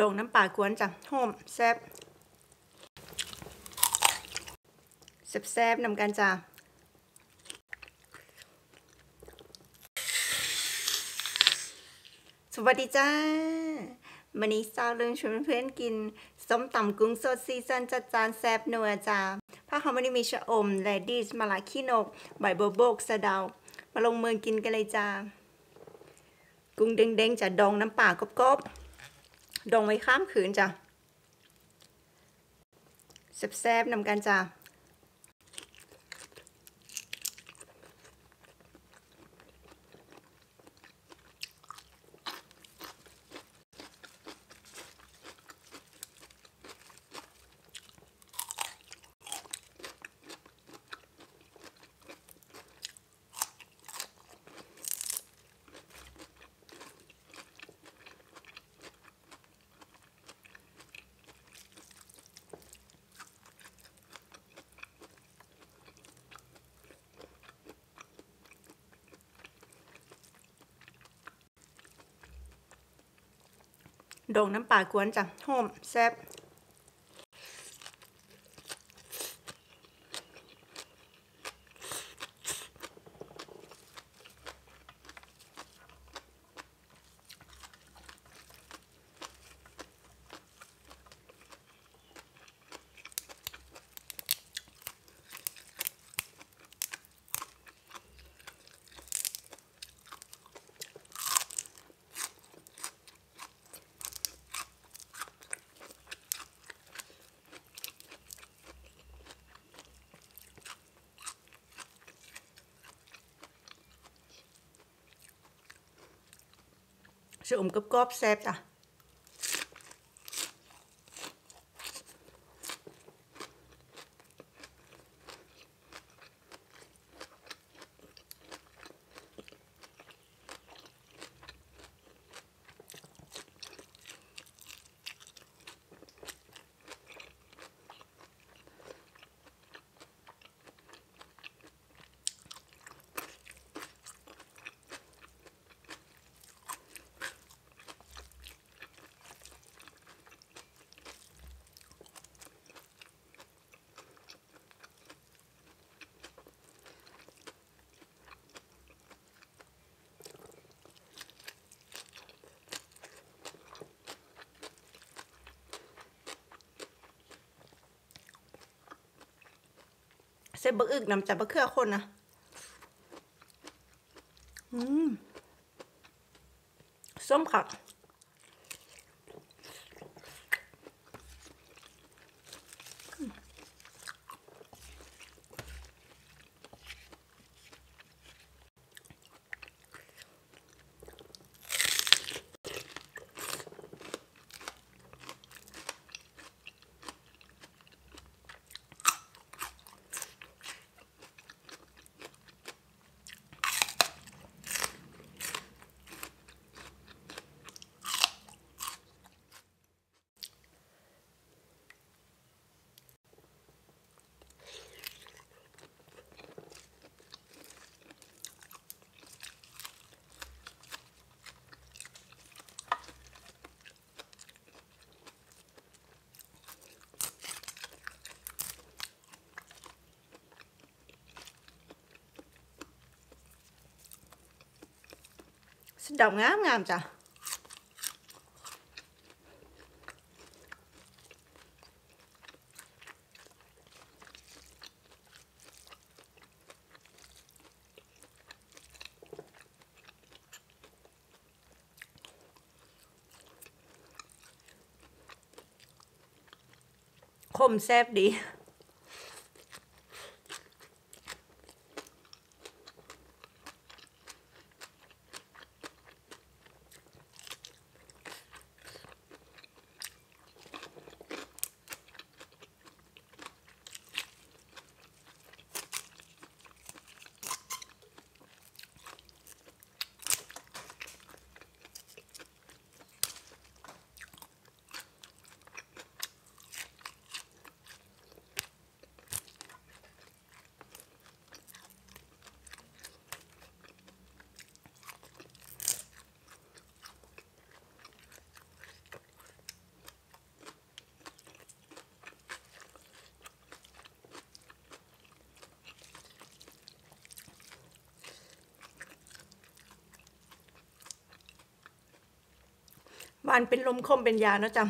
ดงน้ำปลากวนจ้ะหอมแซ่บแซ่บๆนำกันจ้ะสวัสดีจ้าวันนี้สาวเรื่องชวนเพื่อนกินส้มตำกุ้งสดซีซันจัดจานแซ่บนัวจ้าผ้าขาวมันมีชะอมแลดิสมะละขี้นก ใบโบโบกสะเดา มาลงเมืองกินกันเลยจ้า กุ้งเด้งๆจะดองน้ำปลากรอบๆ ดองไว้ข้ามคืนจ้ะแซ่บๆนำกันจ้ะ ดงน้ำปลากวนจ้ะหอมแซ่บ ชะอมก เส้นบะอึกนำจากบะเครือคนนะอืมส้มขัก สะเดางามานเป็นลมคมเป็นยาเนาะจ้ะ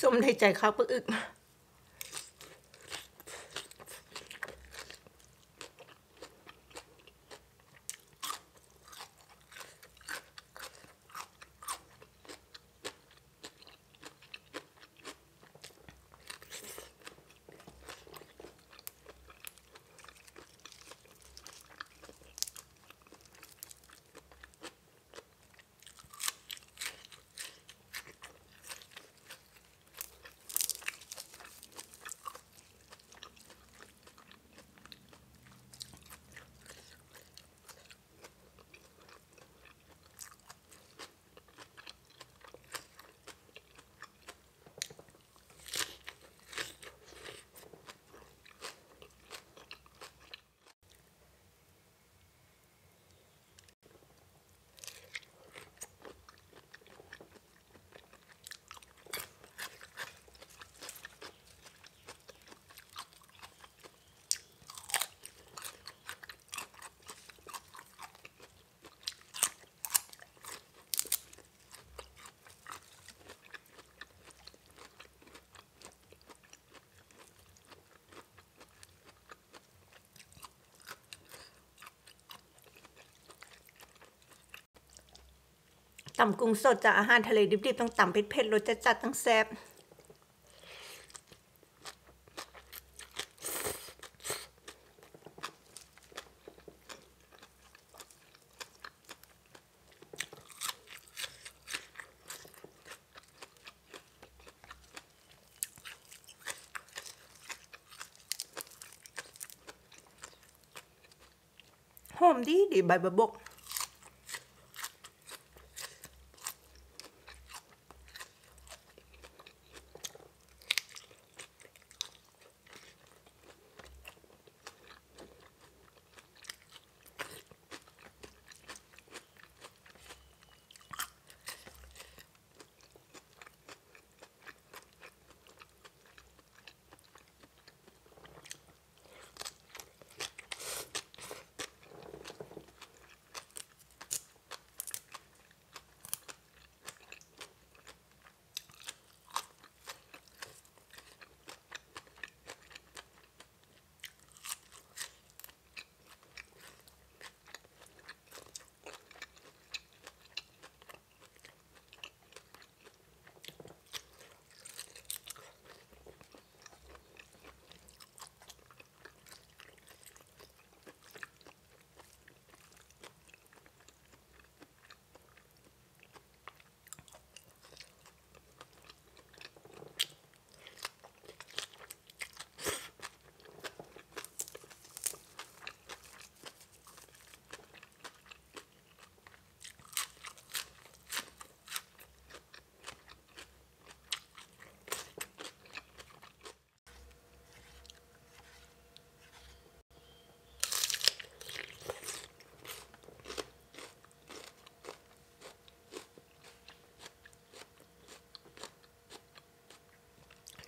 ส้มในใจเขาปึกอึก ตำกุ้งสดจากอาหารทะเลดิบๆต้องตำเผ็ดๆรสจัดๆต้องแซ่บหอมดีดีใบบัวบก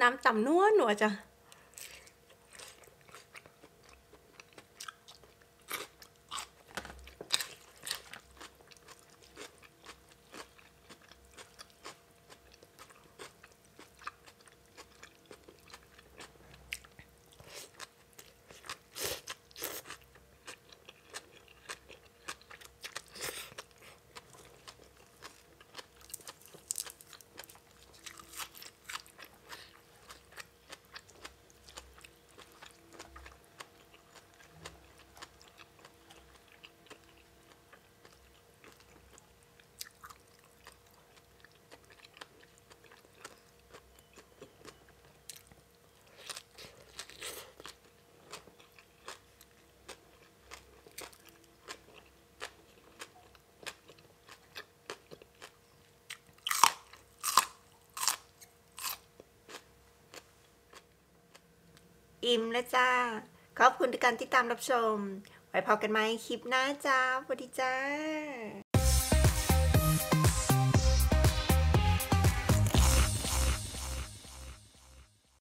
น้ำต่ำนัวหนัวจ้ะ อิ่มแล้วจ้า ขอบคุณทุกการติดตามรับชม ไว้พบกันใหม่คลิปหน้าจ้าสวัสดีจ้า